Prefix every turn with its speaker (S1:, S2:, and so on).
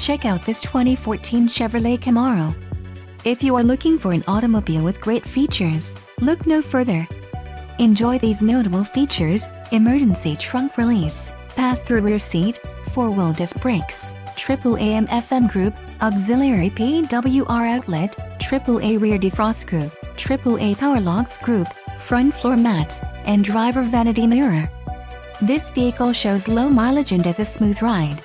S1: Check out this 2014 Chevrolet Camaro. If you are looking for an automobile with great features, look no further. Enjoy these notable features, emergency trunk release, pass-through rear seat, four-wheel disc brakes, triple AM FM group, auxiliary PWR outlet, triple A rear defrost group, triple A power locks group, front floor mats, and driver vanity mirror. This vehicle shows low mileage and has a smooth ride.